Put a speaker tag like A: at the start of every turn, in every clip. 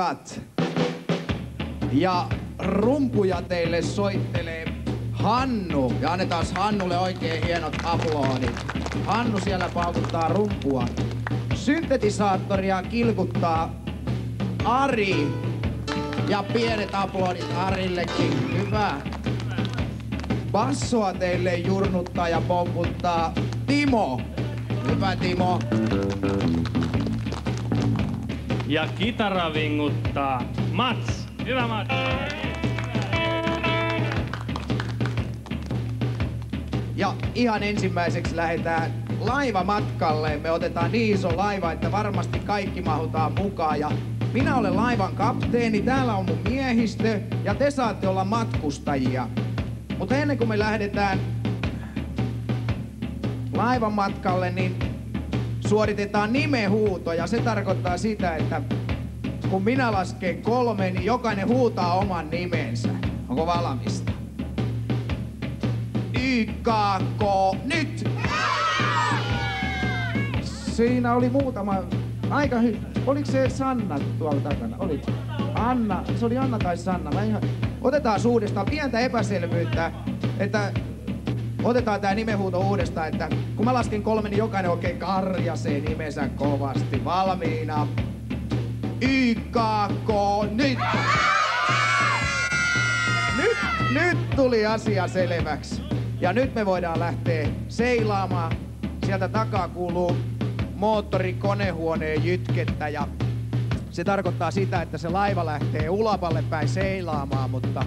A: Kat. Ja rumpuja teille soittelee Hannu. Ja annetaan Hannulle oikein hienot aplodit. Hannu siellä paukuttaa rumpua. Syntetisaattoria kilkuttaa Ari. Ja pienet aplodit Arillekin. Hyvä. Bassoa teille jurnuttaa ja pomputtaa Timo. Hyvä Timo.
B: Ja kitara vinguttaa Mats. Hyvä Mats.
A: Ja ihan ensimmäiseksi lähdetään laivamatkalle. Me otetaan niin iso laiva, että varmasti kaikki mahutaan mukaan. Ja minä olen laivan kapteeni, täällä on mun miehistö ja te saatte olla matkustajia. Mutta ennen kuin me lähdetään laivan matkalle, niin suoritetaan nimehuuto ja se tarkoittaa sitä, että kun minä lasken kolme, niin jokainen huutaa oman nimensä. Onko valmista? YKK nyt! Siinä oli muutama aika hy... Oliko se Sanna tuolla takana? Oli. Anna, se oli Anna tai Sanna. Mä ihan... Otetaan uudestaan pientä epäselvyyttä, että otetaan tämä nimenhuuto uudestaan, että kun mä lasken kolme, niin jokainen oikein karjasee nimensä kovasti. Valmiina. YKK nyt! Nyt, nyt tuli asia selväksi. Ja nyt me voidaan lähteä seilaamaan. Sieltä takaa kuuluu moottorikonehuoneen jytkettä ja se tarkoittaa sitä, että se laiva lähtee ulapalle päin seilaamaan, mutta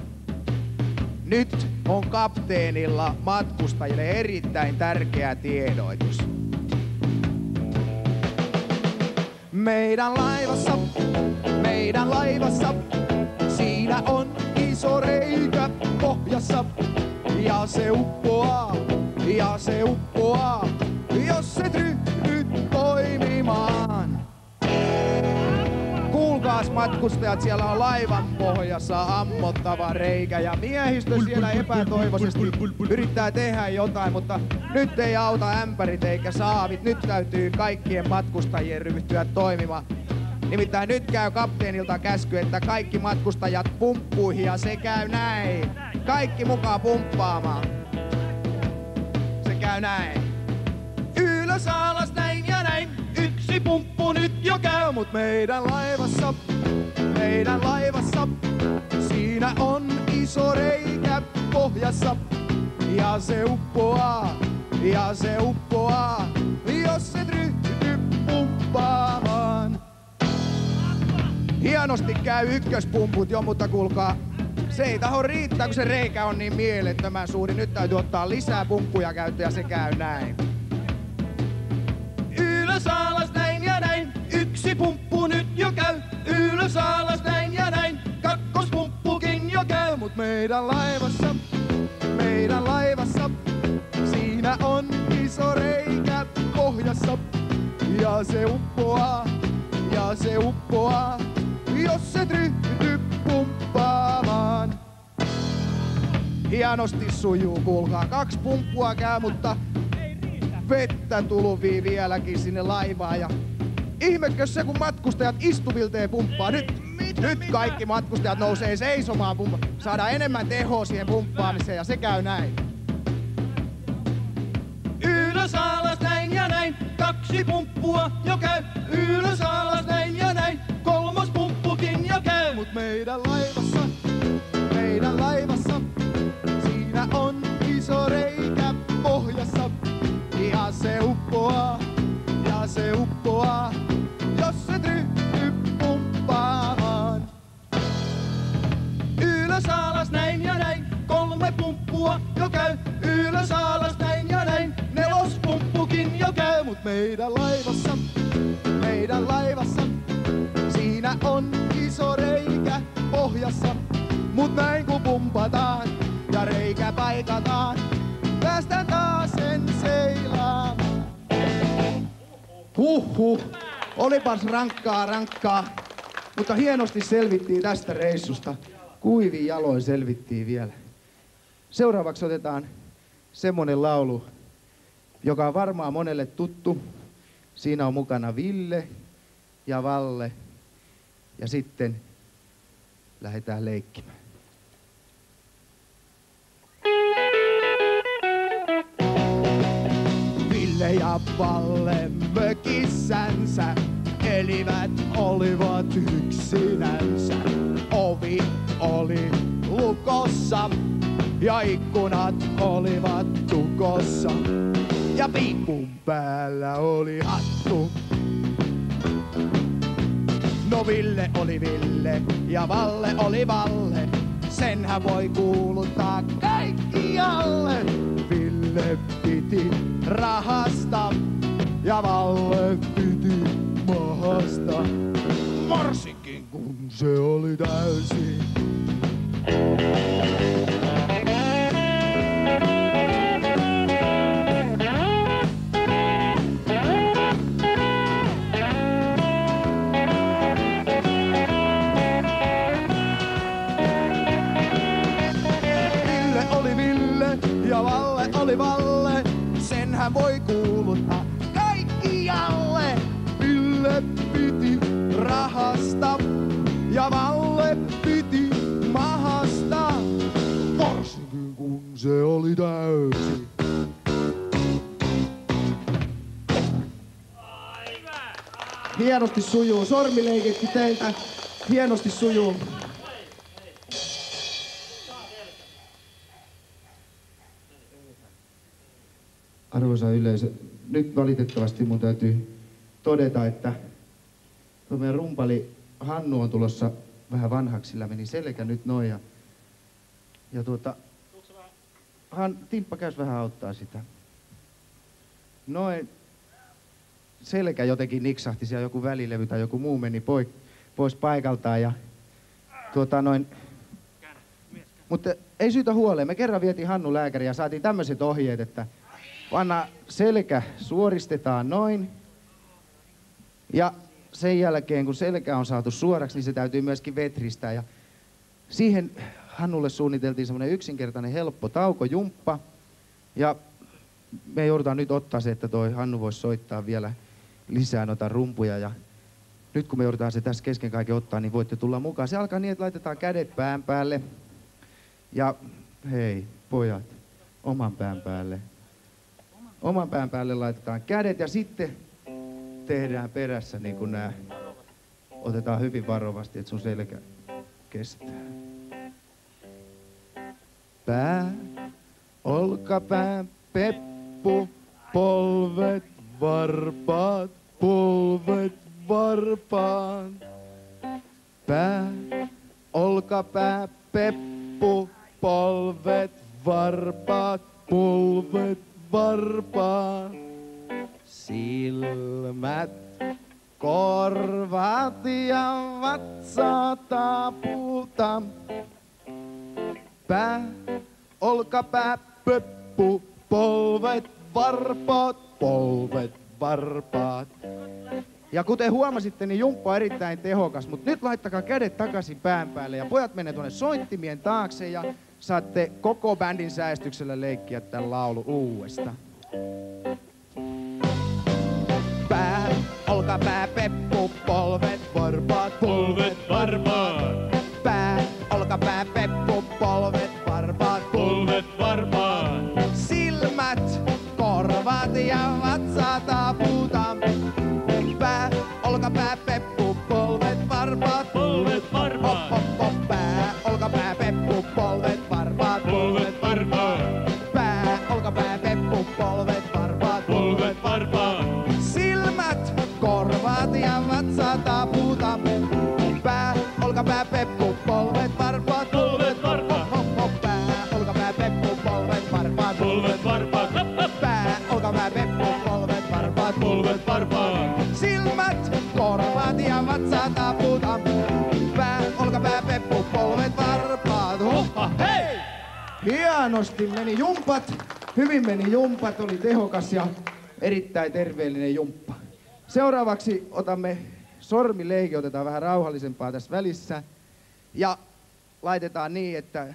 A: nyt on kapteenilla matkustajille erittäin tärkeä tiedoitus. Meidän laivassa, meidän laivassa, siinä on iso reikä pohjassa. Ja se uppoaa, ja se uppoaa, jos se ryhdy Kuulkaas matkustajat, siellä on laivan pohjassa ammottava reikä ja miehistö siellä epätoivoisesti yrittää tehdä jotain, mutta nyt ei auta ämpärit eikä saavit. Nyt täytyy kaikkien matkustajien ryhtyä toimimaan. Nimittäin nyt käy kapteenilta käsky, että kaikki matkustajat pumppuihin ja se käy näin. Kaikki mukaan pumppaamaan. Se käy näin. Ylös alas näin. Pumppu nyt jo käy, mut meidän laivassa, meidän laivassa. Siinä on iso reikä pohjassa. Ja se uppoaa, ja se uppoaa, jos se ryhtyy pumppaamaan. Hienosti käy ykköspumput jo, mutta kuulkaa, se ei taho riittää, kun se reikä on niin mielettömän suuri. Nyt täytyy ottaa lisää pumppuja käyttöön ja se käy näin. Ylös alas näin ja näin, kakkospumppukin jo käy. Mut meidän laivassa, meidän laivassa, siinä on iso reikä pohjassa. Ja se uppoaa, ja se uppoaa, jos se ryhtyy pumppaamaan. Hienosti sujuu, kuulkaa. Kaksi pumppua käy, mutta vettä tulvii vieläkin sinne laivaan. Ja ihmekö se, kun matkustajat istuvilteen pumppaa. Nyt, nyt kaikki matkustajat nousee seisomaan pumppa. Saadaan enemmän tehoa siihen pumppaamiseen ja se käy näin. Ylös alas näin ja näin, kaksi pumppua jo käy. Ylös alas näin ja näin, kolmas pumppukin jo käy. Mut meidän laivassa, meidän laivassa, siinä on iso reikä pohjassa. Ja se uppoaa, ja se uppoaa, meidän laivassa, meidän laivassa, siinä on iso reikä pohjassa. Mut näin kun pumpataan ja reikä paikataan, päästään taas sen seilaamaan. Huhhuh, olipas rankkaa, rankkaa. Mutta hienosti selvittiin tästä reissusta. Kuivin jaloin selvittiin vielä. Seuraavaksi otetaan semmonen laulu, joka on varmaan monelle tuttu. Siinä on mukana Ville ja Valle. Ja sitten lähdetään leikkimään. Ville ja Valle mökissänsä elivät olivat yksinänsä. Ovi oli lukossa ja ikkunat olivat tukossa. Ja piipun päällä oli hattu. No Ville oli Ville ja Valle oli Valle. Senhän voi kuuluttaa kaikkialle. Ville piti rahasta ja Valle piti mahasta. Varsinkin kun se oli täysin. Sujuu. Sormileikitkin teiltä. Hienosti sujuu. Arvoisa yleisö, nyt valitettavasti mun täytyy todeta, että tuo meidän rumpali Hannu on tulossa vähän vanhaksi, sillä meni selkä nyt noin. Ja, ja tuota, Han, Timppa käys vähän auttaa sitä. Noin, selkä jotenkin niksahti siellä joku välilevy tai joku muu meni pois, pois paikaltaan ja tuota noin, mutta ei syytä huoleen. Me kerran vietiin Hannu lääkäri ja saatiin tämmöiset ohjeet, että panna selkä suoristetaan noin. Ja sen jälkeen, kun selkä on saatu suoraksi, niin se täytyy myöskin vetristää. Ja siihen Hannulle suunniteltiin semmoinen yksinkertainen helppo taukojumppa. Ja me joudutaan nyt ottaa se, että toi Hannu voisi soittaa vielä lisää noita rumpuja. Ja nyt kun me joudutaan se tässä kesken kaiken ottaa, niin voitte tulla mukaan. Se alkaa niin, että laitetaan kädet pään päälle. Ja hei, pojat, oman pään päälle. Oman pään päälle laitetaan kädet ja sitten tehdään perässä niin kuin nämä. Otetaan hyvin varovasti, että sun selkä kestää. Pää, olkapää, peppu, polvet, varpaat, polvet, varpaat. Pää, olkapää, peppu, polvet, varpaat, polvet, varpaat. Silmät, korvat ja vatsa tapulta. Pää, olkapää, peppu, polvet, varpaat, polvet, varpaat. Ja kuten huomasitte, niin jumppa on erittäin tehokas, mutta nyt laittakaa kädet takaisin pään päälle ja pojat menee tuonne soittimien taakse ja saatte koko bändin säästyksellä leikkiä tämän laulu uudestaan. Pää, olkapää, peppu, olkapää, peppu, polvet, varpaat.
B: Polvet varpaat.
A: Hop, hop, hop, pää, olkapää, peppu, polvet, varpaat.
B: Polvet varpaat,
A: hop, hop. Pää, olkapää, peppu, polvet, varpaat.
B: polvet varpaat.
A: Silmät, korvat ja vatsa taputa. Pää, olkapää, peppu, polvet, varpaat. Hoppa, hei! Hienosti meni jumpat. Hyvin meni jumpat. Oli tehokas ja erittäin terveellinen jumppa. Seuraavaksi otamme sormileiki, otetaan vähän rauhallisempaa tässä välissä. Ja laitetaan niin, että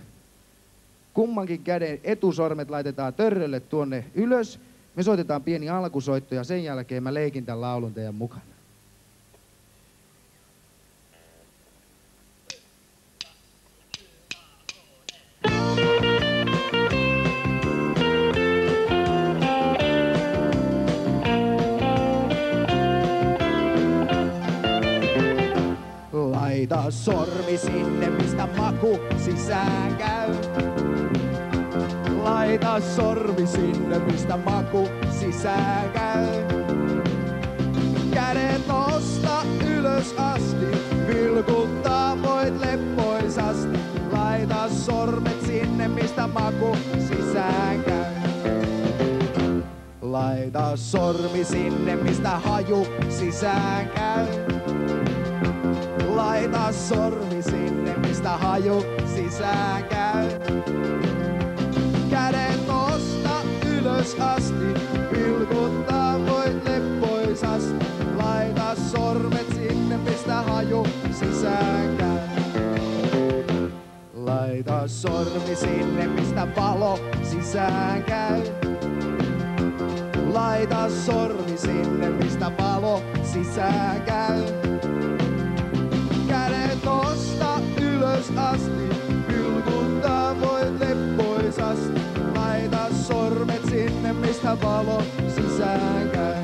A: kummankin käden etusormet laitetaan törrölle tuonne ylös. Me soitetaan pieni alkusoitto ja sen jälkeen mä leikin tämän laulun teidän mukana. Sormi sinne, mistä maku sisään käy. Laita sormi sinne, mistä maku sisään käy. Kädet nosta ylös asti, vilkuttaa voit leppoisasti. Laita sormet sinne, mistä maku sisään käy. Laita sormi sinne, mistä haju sisään käy. Laita sormi sinne, mistä haju sisään käy. Kädet nosta ylös asti, vilkuttaa voit leppoisasti. Laita sormet sinne, mistä haju sisään käy. Laita sormi sinne, mistä valo sisään käy. Laita sormi sinne, mistä valo sisään käy. Ylös asti, vilkuttaa voit leppoisasti. Laita sormet sinne, mistä valo sisään käy.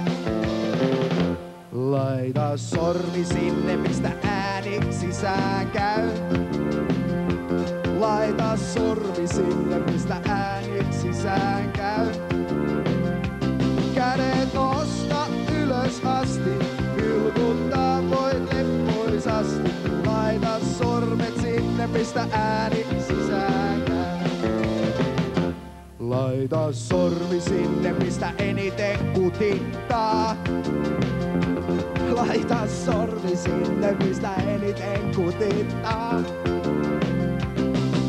A: Laita sormi sinne, mistä ääni sisään käy. Laita sormi sinne, mistä ääni sisään käy. Kädet nosta ylös asti, mistä ääni sisään. Laita sormi sinne, mistä eniten kutittaa. Laita sormi sinne, mistä eniten kutittaa.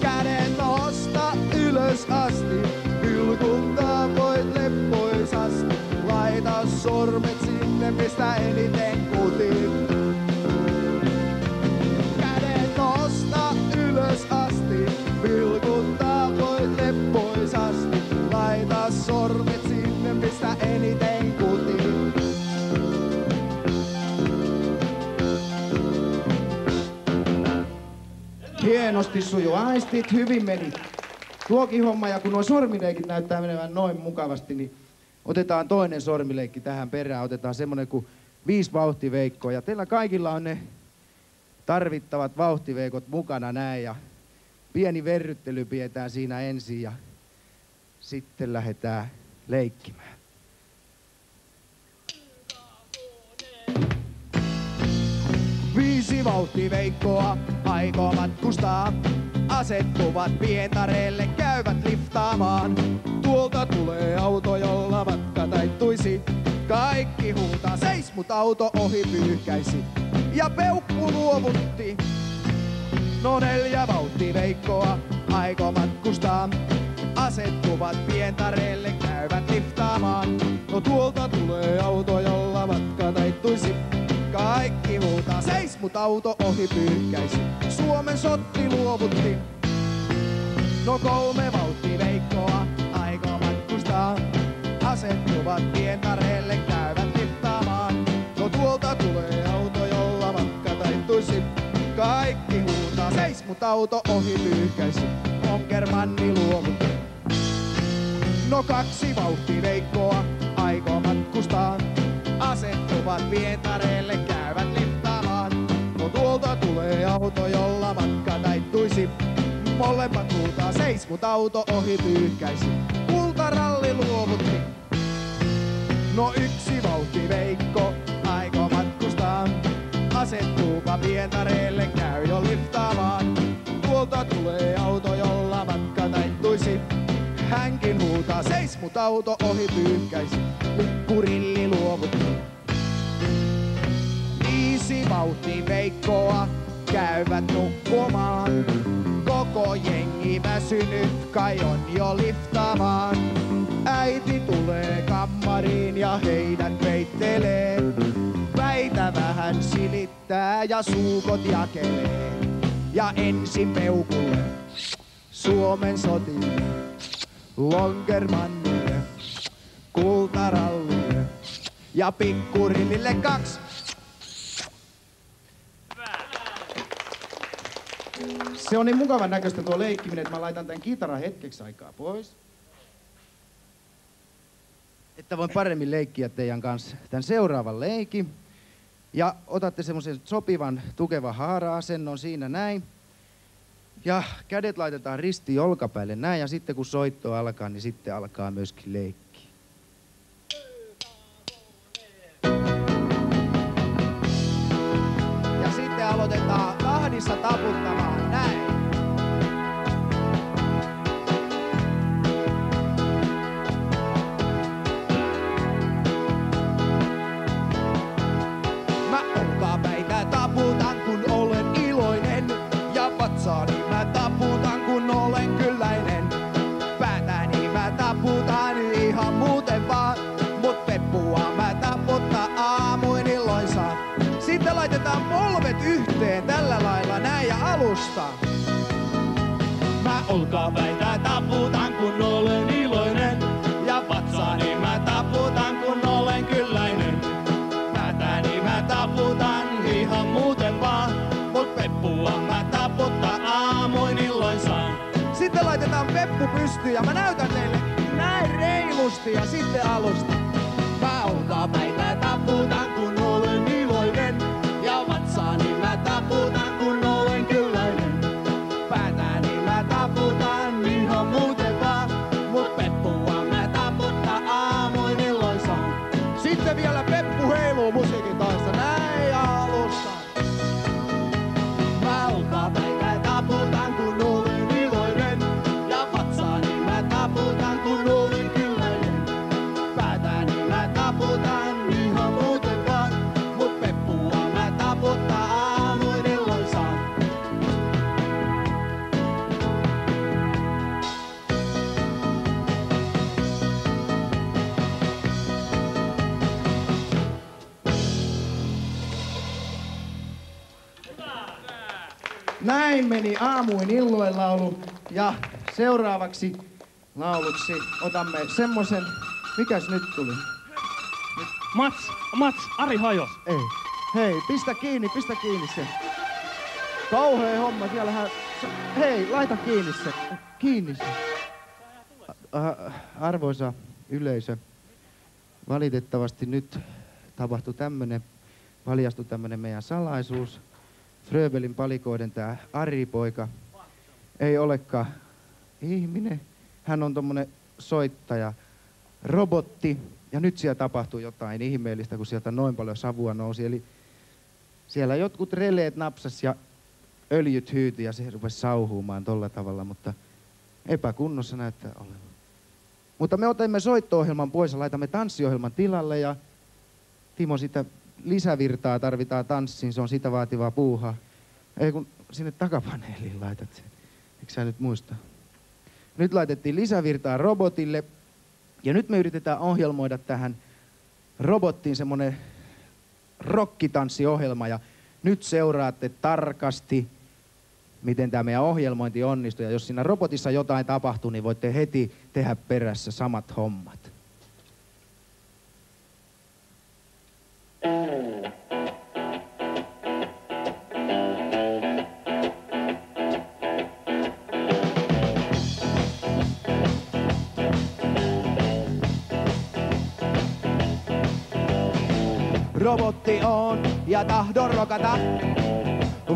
A: Kädet nosta ylös asti, vilkuttaa voit leppoisasti. Laita sormet sinne, mistä eniten kutittaa. Sormet sinne, mistä eniten kutittaa. Hienosti suju aistit, hyvin meni tuokin homma. Ja kun nuo sormileikit näyttää menevän noin mukavasti, niin otetaan toinen sormileikki tähän perään. Otetaan semmonen kuin viisi vauhtiveikkoa. Ja teillä kaikilla on ne tarvittavat vauhtiveikot mukana näin. Ja pieni verryttely pidetään siinä ensin ja sitten lähdetään leikkimään. Viisi vauhtiveikkoa aikoo matkustaa. Asettuvat Pietareelle, käyvät liftaamaan. Tuolta tulee auto, jolla matka taittuisi. Kaikki huutaa seis, mut auto ohi pyyhkäisi. Ja peukku luovutti. No neljä vauhtiveikkoa aikoo matkustaa. Asettuvat Pientareelle, käyvät liftaamaan. No tuolta tulee auto, jolla matka taittuisi. Kaikki huutaa seis, mut auto ohi pyyhkäisi. Suomen sotti luovutti. No kolme vauhtiveikkoa aikoo matkustaa. Asettuvat Pientareelle, käyvät liftaamaan. No tuolta tulee auto, jolla matka taittuisi. Kaikki huutaa seis, mut auto ohi pyyhkäisi. Onkermanni luovutti. No kaksi vauhtiveikkoa aikoo matkustaa. Asettuvat Pietareelle, käyvät liftaamaan. No tuolta tulee auto, jolla matka taittuisi. Molemmat huutaa seis, mut auto ohi pyyhkäisi. Kultaralli luovutti. No yksi vauhtiveikko aikoo matkustaa. Asettuupa Pietareelle, käy jo liftaamaan. Tuolta tulee auto. Hänkin huutaa seis, mut auto ohi pyyhkäisi. Pikkurilli luovutti. Viisi vauhtiveikkoa käyvät nukkumaan. Koko jengi väsynyt kai on jo liftaamaan. Äiti tulee kammariin ja heidät peittelee. Päitä vähän silittää ja suukot jakelee. Ja ensin peukulle Suomen sotille. Longermannille, kultarallille ja pikkurillille kaksi. Se on niin mukavan näköistä tuo leikkiminen, että mä laitan tämän kitaran hetkeksi aikaa pois. Että voin paremmin leikkiä teidän kanssa tämän seuraavan leikin. Ja otatte semmoisen sopivan tukevan haara-asennon siinä näin. Ja kädet laitetaan risti olkapäälle näin ja sitten kun soitto alkaa, niin sitten alkaa myöskin leikki. Alusta Mä olkapäitä taputan kun olen iloinen. Ja vatsaani mä taputan kun olen kylläinen. Päätäni mä taputan ihan muuten vaan, mut peppua mä taputtaa aamuin illoin saan. Sitten laitetaan peppu pystyyn ja mä näytän teille näin reilusti ja sitten alusta. Mä olkapäitä taputan kun olen iloinen. Ja vatsaani mä taputan kun meni aamuin illoin laulu ja seuraavaksi lauluksi otamme semmosen, mikäs nyt tuli?
B: Mats, Mats, Ari hajos.
A: Ei. Hei, pistä kiinni, pistä kiinni se. Kauhea homma, siellähän... Hei, laita kiinni se. Kiinni se. Arvoisa yleisö, valitettavasti nyt tapahtui tämmönen, paljastui tämmönen meidän salaisuus. Fröbelin palikoiden tää Ari-poika ei olekaan ihminen. Hän on tommonen soittaja, robotti. Ja nyt siellä tapahtui jotain ihmeellistä, kun sieltä noin paljon savua nousi. Eli siellä jotkut releet napsas ja öljyt hyyti ja se rupesi sauhumaan tolla tavalla, mutta epäkunnossa näyttää olevan. Mutta me otamme soitto-ohjelman pois ja laitamme tanssiohjelman tilalle ja Timo sitä lisävirtaa tarvitaan tanssiin, se on sitä vaativaa puuhaa. Ei kun sinne takapaneeliin laitat sen. Eikö sä nyt muista? Nyt laitettiin lisävirtaa robotille ja nyt me yritetään ohjelmoida tähän robottiin semmonen rokkitanssiohjelma ja nyt seuraatte tarkasti, miten tämä meidän ohjelmointi onnistuu. Ja jos siinä robotissa jotain tapahtuu, niin voitte heti tehdä perässä samat hommat. Ja tahdon rokata.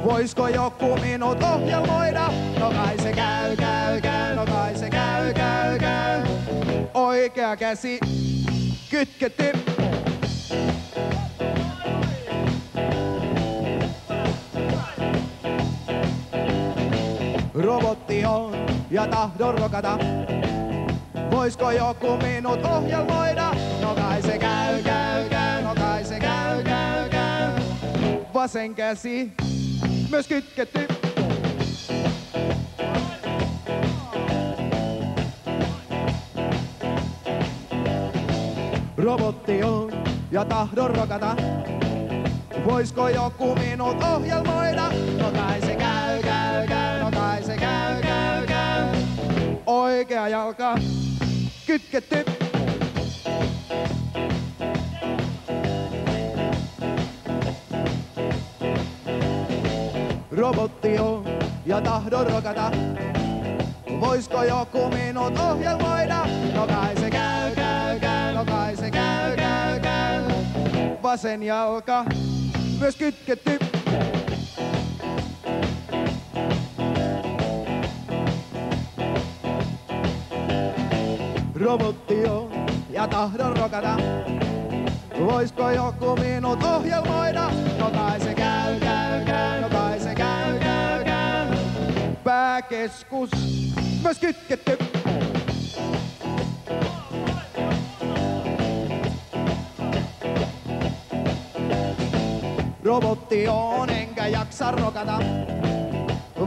A: Voisko joku minut ohjelmoida? No kai se käy, käy, käy, no kai se käy, käy, käy. Oikea käsi kytketty. Robotti on ja tahdon rokata. Voisko joku minut ohjelmoida? No kai se käy, käy, käy, no kai se käy, käy, käy. Vasen käsi myös kytketty. Robotti on ja tahdon rokata. Voisko joku minut ohjelmoida? No kai se käy, käy, käy, no kai se käy, käy, käy. Oikea jalka kytketty. Robotti on ja tahdon rokata. Voisko joku minut ohjelmoida? No kai se käy, käy, käy, no kai se käy, käy, käy. Vasen jalka myös kytketty. Robotti on ja tahdon rokata. Voisko joku minut ohjelmoida? No kai se käy, käy, käy, no Pääkeskus myös kytketty. Robotti on enkä jaksa rokata.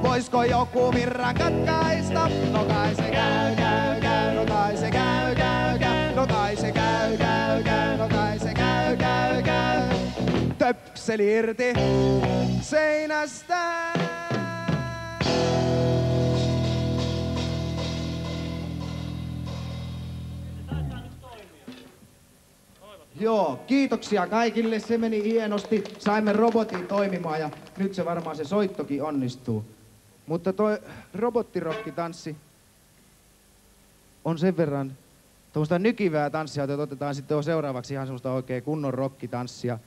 A: Voisko joku virran katkaista? No kai se käy, käy, käy, no kai se käy, käy, käy, no kai se käy, käy, käy, no kai se käy, käy, käy. Töpseli irti seinästä. Joo, kiitoksia kaikille. Se meni hienosti. Saimme robotin toimimaan ja nyt se varmaan se soittokin onnistuu. Mutta toi robottirokkitanssi on sen verran tuommoista nykivää tanssia, että otetaan sitten seuraavaksi ihan semmoista oikein kunnon rokkitanssia.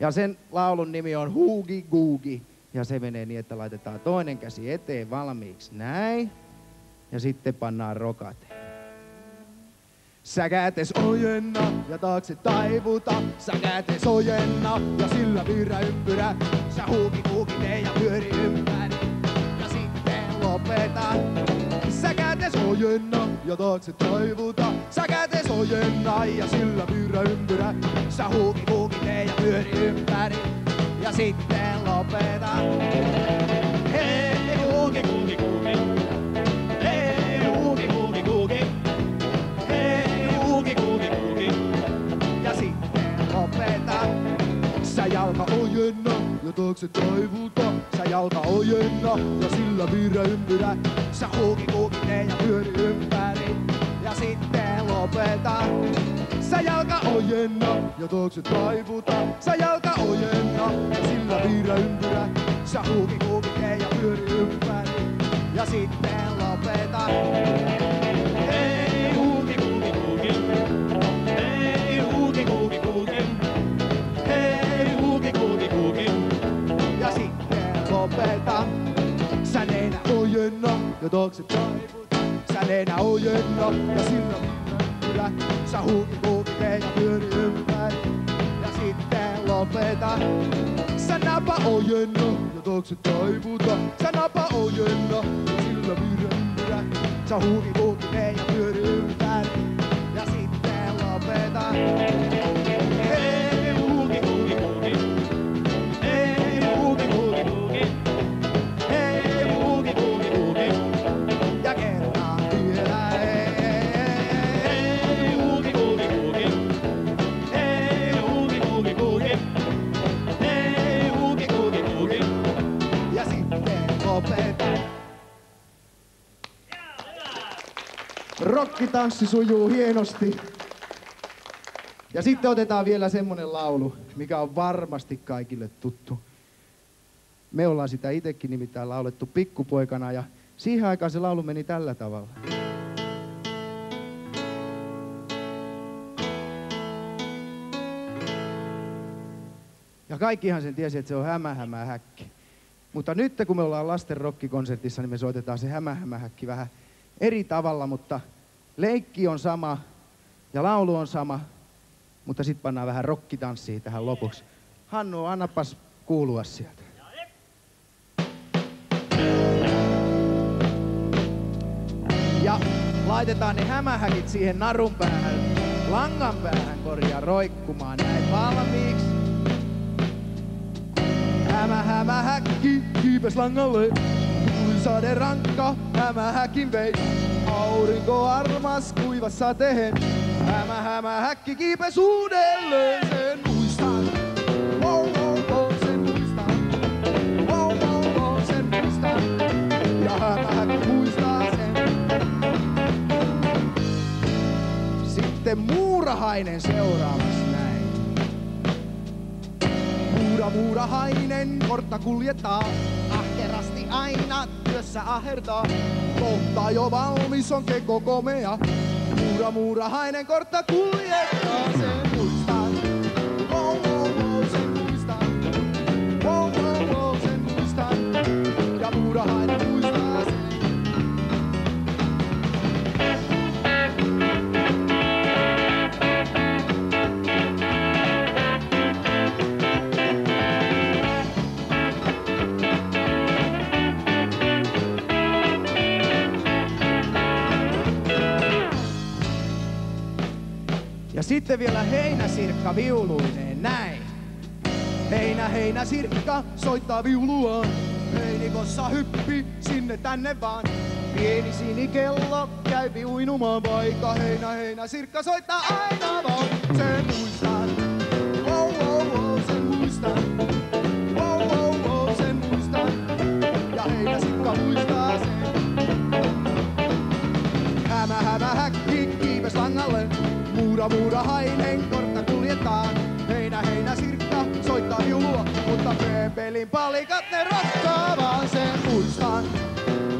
A: Ja sen laulun nimi on Huugi Guugi. Ja se menee niin, että laitetaan toinen käsi eteen valmiiksi näin. Ja sitten pannaan rokat. Sä kätes ojenna ja taakse taivuta. Sä kätes ojenna ja sillä virra ympyrä. Sä huuki huuki tee ja pyöri ympäri. Ja sitten lopeta. Sä kätes ojenna ja taakse taivuta. Sä kätes ojenna ja sillä virra ympyrä. Sä huuki huuki tee ja pyöri ympäri. Ja sitten lopeta. Taakse taivuta. Sä jalka ojenna ja sillä virra ympyrä. Sä huuki, tee ja pyöri ympäri. Ja sitten lopeta. Sä jalka ojenna ja taakse taivuta. Sä jalka ojenna ja sillä virra ympyrä. Sä huuki, tee ja pyöri ympäri. Ja sitten lopeta. Lopeta. Sä nenä ojenna ja taakse taivuta. Sä nenä ojenna ja sillä ympyrä. Sä huuki, huuki, tee ja pyöri ympäri. Ja sitten lopeta. Sä napa ojenna ja taakse taivuta. Sä napa ojenna ja sillä ympyrä. Sä huuki, huuki, tee ja pyöri ympäri. Ja sitten lopeta. Rokkitanssi sujuu hienosti. Ja sitten otetaan vielä semmonen laulu, mikä on varmasti kaikille tuttu. Me ollaan sitä itsekin nimittäin laulettu pikkupoikana ja siihen aikaan se laulu meni tällä tavalla. Ja kaikkihan sen tiesi, että se on hämä, hämä, häkki. Mutta nyt kun me ollaan lasten rockikonsertissa, niin me soitetaan se hämä, hämä, häkki vähän eri tavalla, mutta leikki on sama ja laulu on sama, mutta sitten pannaan vähän rokkitanssia tähän lopuksi. Hannu, annapas kuulua sieltä. Ja laitetaan ne hämähäkit siihen narun päähän, langan päähän korjaa roikkumaan näin valmiiksi. Hämä, hämä, häkki, kiipes langalle. Tuli sade rankka, hämä, häkin vei. Aurinko armas kuivas sateen. Hämä, hämä, häkki, kiipes uudelleen. Sen muistan. Wow, wow, wow, sen muistan. Wow, wow, wow, sen muistan. Ja hämä, häkki muistaa sen. Sitten muurahainen seuraavaksi. Muura muurahainen kortta kuljettaa. Aina työssä ahertaa. Kohta jo valmis on keko komea. Muura muurahainen kortta kuljettaa sen heinäsirkka viuluineen näin. Heinä, heinä, sirkka soittaa viuluaan. Heinikossa hyppi sinne tänne vaan. Pieni sinikello käy uinumaan vaikka heinä, heinä, sirkka soittaa aina vaan. Sen muistan, wow, wow, wow, sen muistan. Wow, wow, wow, sen muistan. Ja heinä, sirkka muistaa sen. Hämä, hämä, häkki, kiipes langalle. Muura, muura, hainen, pelin palikat ne rokkaa vaan sen muistan.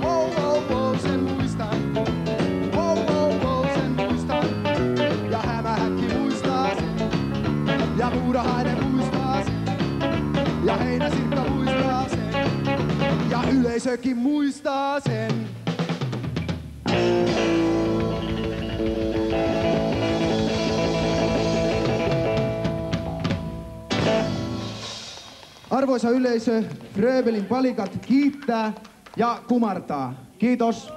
A: Wow, wow, wow, sen muistan. Wow, wow, wow, sen muistan. Ja hämä, häkki muistaa sen. Ja muura, hainen muistaa sen. Ja heinä, sirkka muistaa sen. Ja yleisökin muistaa sen. Arvoisa yleisö, Fröbelin palikat kiittää ja kumartaa. Kiitos.